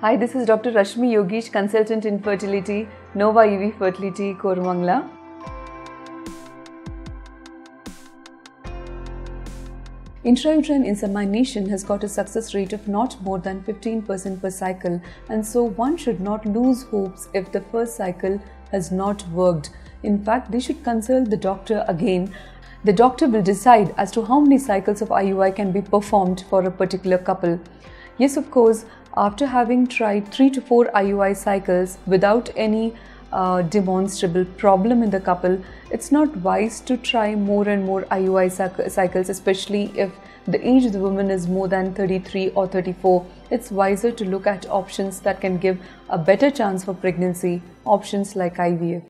Hi, this is Dr. Rashmi Yogish, consultant in fertility, Nova IVI Fertility, Koramangala. Intrauterine insemination has got a success rate of not more than 15% per cycle, and so one should not lose hopes if the first cycle has not worked. In fact, they should consult the doctor again. The doctor will decide as to how many cycles of IUI can be performed for a particular couple. Yes, of course, after having tried 3 to 4 IUI cycles without any uh, demonstrable problem in the couple, it's not wise to try more and more IUI cycles, especially if the age of the woman is more than 33 or 34. It's wiser to look at options that can give a better chance for pregnancy, options like IVF.